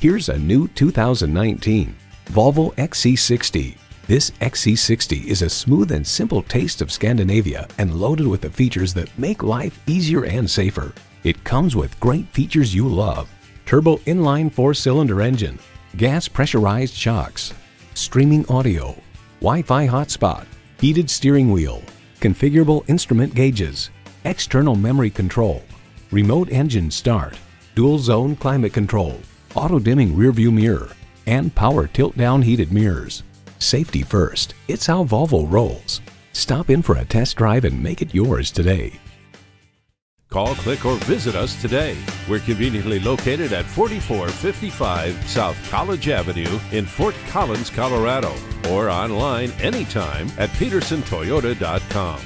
Here's a new 2019 Volvo XC60. This XC60 is a smooth and simple taste of Scandinavia and loaded with the features that make life easier and safer. It comes with great features you love. Turbo inline four-cylinder engine, gas pressurized shocks, streaming audio, Wi-Fi hotspot, heated steering wheel, configurable instrument gauges, external memory control, remote engine start, dual zone climate control, auto dimming rearview mirror, and power tilt down heated mirrors. Safety first. It's how Volvo rolls. Stop in for a test drive and make it yours today. Call, click, or visit us today. We're conveniently located at 4455 South College Avenue in Fort Collins, Colorado, or online anytime at pedersentoyota.com.